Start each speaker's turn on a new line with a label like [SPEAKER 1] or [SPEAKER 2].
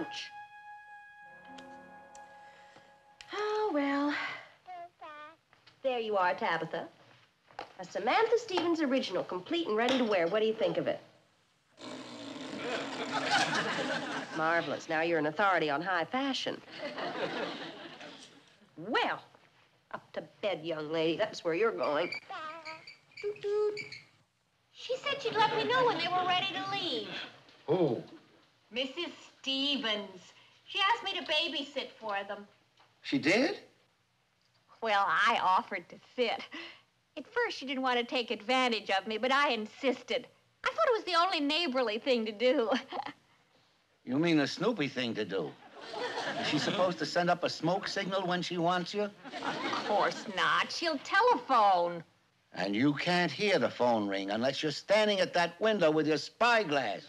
[SPEAKER 1] couch. Oh, well. There you are, Tabitha. A Samantha Stephens original, complete and ready to wear. What do you think of it? Marvelous. Now you're an authority on high fashion. Well, up to bed, young lady. That's where you're going. Doot, doot.
[SPEAKER 2] She said she'd let me know when they were ready to leave.
[SPEAKER 3] Who?
[SPEAKER 2] Mrs. Stephens. She asked me to babysit for them.
[SPEAKER 3] She did?
[SPEAKER 2] Well, I offered to sit. At first, she didn't want to take advantage of me, but I insisted. I thought it was the only neighborly thing to do.
[SPEAKER 3] You mean the Snoopy thing to do? Is she supposed to send up a smoke signal when she wants you?
[SPEAKER 2] of course not. She'll telephone.
[SPEAKER 3] And you can't hear the phone ring unless you're standing at that window with your spyglass.